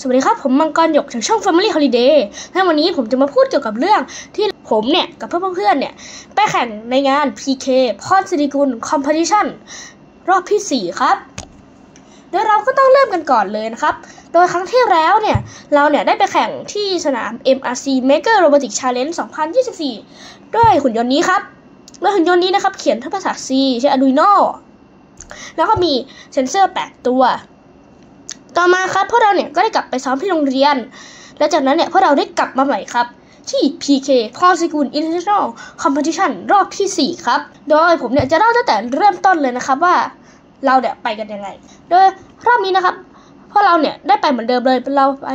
สวัสดีครับ ผมมังกรหยกจากช่อง Family Holiday และวันนี้ผมจะมาพูดเกี่ยวกับเรื่องที่ผมเนี่ย กับเพื่อนๆเนี่ย ไปแข่งในงาน PK พรสิริกุล Competition รอบที่ 4 ครับ โดยเราก็ต้องเริ่มกันก่อนเลยนะครับ โดยครั้งที่แล้วเนี่ย เราเนี่ย ได้ไปแข่งที่สนาม MRC Maker Robotic Challenge 2024 ด้วยหุ่นยนต์นี้ครับโดยหุ่นยนต์นี้นะครับ เขียนทั้งภาษา C ใช้ Arduino แล้วก็มีเซนเซอร์ 8 ตัว ต่อมาครับพวกเราเนี่ยก็ได้กลับไปซ้อมที่โรงเรียน และจากนั้นเนี่ยพวกเราได้กลับมาใหม่ครับ ที่ PK พรสกุล International Competition รอบที่ 4 ครับ โดยผมเนี่ยจะเล่าตั้งแต่เริ่มต้นเลยนะครับว่าเราเนี่ยไปกันยังไง โดยรอบนี้นะครับพวกเราเนี่ยได้ไปเหมือนเดิมเลยเราไป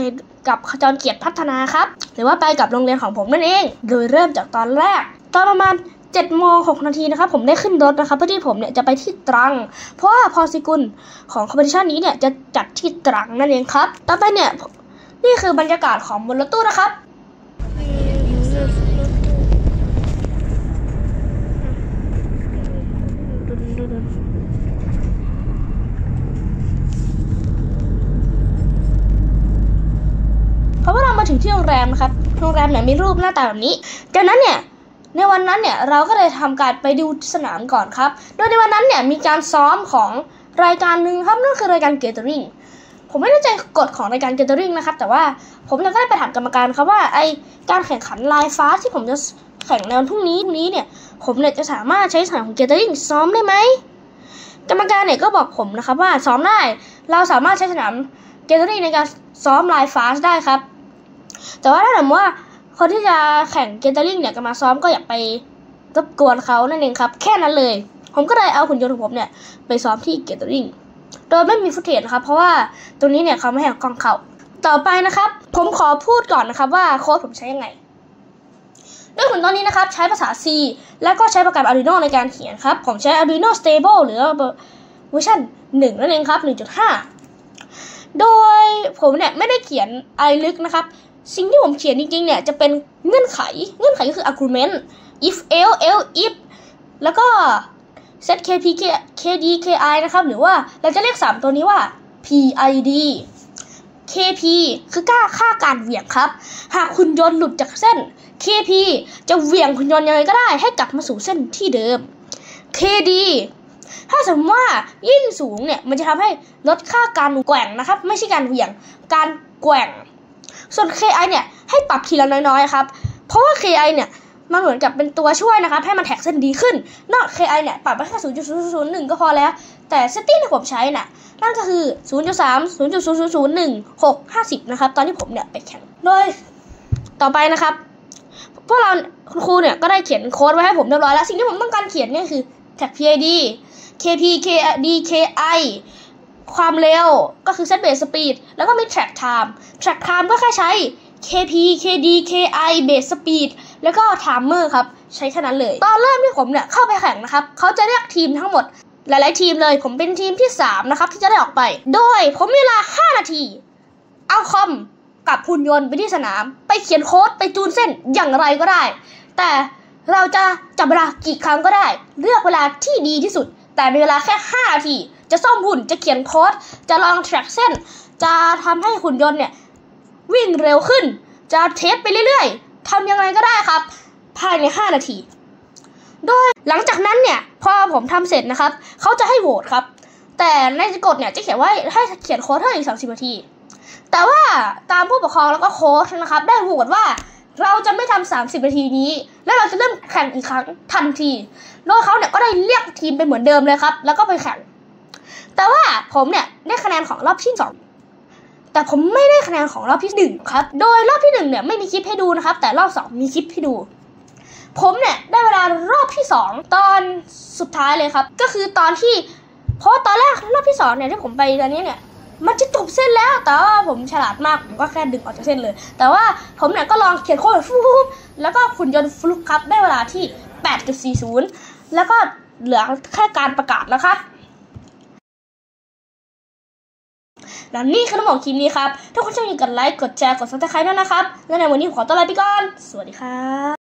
กับขจรเกียรติพัฒนาครับ หรือว่าไปกับโรงเรียนของผมนั่นเอง โดยเริ่มจากตอนแรก ตอนประมาณ 7โมง6นาทีนะครับผมได้ขึ้นรถนะครับเพื่อที่ผมเนี่ยจะไปที่ตรัง เพราะว่าพอสิกุลของคอมเพติชันนี้เนี่ยจะจัดที่ตรังนั่นเองครับ ต่อไปเนี่ยนี่คือบรรยากาศของบนรถตู้นะครับเพราะว่าเรามาถึงที่โรงแรมนะครับ โรงแรมเนี่ยมีรูปหน้าตาแบบนี้ จากนั้นเนี่ย ในวันนั้นเนี่ยเราก็เลยทำการไปดูสนามก่อนครับ โดยในวันนั้นเนี่ยมีการซ้อมของรายการหนึ่งครับนั่นคือรายการ Gathering ผมไม่แน่ใจกฎของรายการ Gathering นะครับ แต่ว่าผมยก็ได้ไปถามกรรมการครับว่าไอการแข่งขัน Line Follow ที่ผมจะแข่งในวันพรุ่งนี้นี้เนี่ย ผมเนี่ยจะสามารถใช้สนามของ Gathering ซ้อมได้ไหมกรรมการเนี่ยก็บอกผมนะครับว่าซ้อมได้ เราสามารถใช้สนาม Gathering ในการซ้อม Line Follow ได้ครับ แต่ว่าถ้าถามว่า คนที่จะแข่ง Gathering เนี่ยก็มาซ้อมก็อย่าไปรบกวนเขานั่นเองครับ แค่นั้นเลย ผมก็เลยเอาหุ่นยนต์ของผมเนี่ยไปซ้อมที่ Gathering โดยไม่มี footage นะครับ เพราะว่าตรงนี้เนี่ยเขาไม่ให้กล้องเขาต่อไปนะครับ ผมขอพูดก่อนนะครับว่าโค้ดผมใช้ยังไงด้วยหุ่นตอนนี้นะครับ ใช้ภาษา C และก็ใช้โปรแกรม Arduino ในการเขียนครับ ผมใช้ Arduino Stable หรือเวอร์ชัน1นั่นเองครับ 1.5 โดยผมเนี่ยไม่ได้เขียนอะไรลึกนะครับ สิ่งที่ผมเขียนจริงๆเนี่ยจะเป็นเงื่อนไข เงื่อนไขก็คือ argument if else else if แล้วก็ set kp kd ki นะครับ หรือว่าเราจะเรียก 3 ตัวนี้ว่า pid kp คือค่าค่าการเหวี่ยงครับ หากคุณยนต์หลุดจากเส้น kp จะเหวี่ยงคุณยนต์ยังไงก็ได้ ให้กลับมาสู่เส้นที่เดิม KD ถ้าสมมติว่ายิ่งสูงเนี่ยมันจะทำให้ลดค่าการแกว่งนะครับ ไม่ใช่การเหวี่ยงการแกว่ง ส่วน KI เนี่ยให้ปรับทีละน้อยๆครับ เพราะว่า KI เนี่ยมันเหมือนกับเป็นตัวช่วยนะครับ ให้มัน track เส้นดีขึ้น นอก KI เนี่ยปรับไปแค่ 0.001 ก็พอแล้ว แต่ setting ที่ผมใช้น่ะนั่นก็คือ 0.3 0.0001 6 50 นะครับ ตอนที่ผมเนี่ยไปแข่ง โดยต่อไปนะครับ พวกเราคุณครูเนี่ยก็ได้เขียนโค้ดไว้ให้ผมเรียบร้อยแล้ว สิ่งที่ผมต้องการเขียนเนี่ยคือ tag PID KP KD KI ความเร็วก็คือ set base speed แล้วก็มี track time track time ก็แค่ใช้ KP KD KI base speed แล้วก็ timer ครับ ใช้แค่นั้นเลย ตอนเริ่มที่ผมเนี่ยเข้าไปแข่งนะครับเขาจะเรียกทีมทั้งหมด หลาย ๆ ทีมเลย ผมเป็นทีมที่ 3 นะครับ ที่จะได้ออกไป โดยผมมีเวลา 5 นาที เอาคอมกับหุ่นยนต์ไปที่สนาม ไปเขียนโค้ดไปจูนเส้นอย่างไรก็ได้ แต่เราจะจับเวลากี่ครั้งก็ได้ เลือกเวลาที่ดีที่สุด แต่มีเวลาแค่5นาทีจะซ่อมหุ่นจะเขียนโค้ดจะลองแทร็กเส้น จะทำให้หุ่นยนต์เนี่ยวิ่งเร็วขึ้น จะเทสไปเรื่อยๆทำยังไงก็ได้ครับ ภายใน 5 นาที โดยหลังจากนั้นเนี่ยพอผมทำเสร็จนะครับ เขาจะให้โหวตครับ แต่ในกฎเนี่ยจะเขียนว่าให้เขียนโค้ดเท่อีก30นาที แต่ว่าตามผู้ปกครองแล้วก็โค้ชนะครับ ได้โหวตว่าเราจะไม่ทำ30 นาทีนี้ และเราจะเริ่มแข่งอีกครั้งทันที โดยเขาเนี่ยก็ได้เรียกทีมไปเหมือนเดิมเลยครับ แล้วก็ไปแข่ง แต่ว่าผมเนี่ยได้คะแนนของรอบที่สองแต่ผมไม่ได้คะแนนของรอบที่หนึ่งครับ โดยรอบที่หนึ่งเนี่ยไม่มีคลิปให้ดูนะครับ แต่รอบสองมีคลิปให้ดู ผมเนี่ยได้เวลารอบที่สองตอนสุดท้ายเลยครับ ก็คือตอนที่เพราะตอนแรกรอบที่สองเนี่ยที่ผมไปตอนนี้เนี่ยมันจะจบเส้นแล้ว แต่ว่าผมฉลาดมาก ผมก็แค่ดึงออกจากเส้นเลย แต่ว่าผมเนี่ยก็ลองเขียนโค้ดฟุบแล้วก็หุ่นยนต์ฟลุกครับได้เวลาที่ 8.40 แล้วก็เหลือแค่การประกาศแล้วครับ และนี่คือทั้งหมดคลิปนี้ครับ ถ้าคุณชอบอย่าลืมกดไลค์ กดแชร์ กด subscribe ด้วยนะครับ และในวันนี้ผมขอตัวลาไปก่อน สวัสดีครับ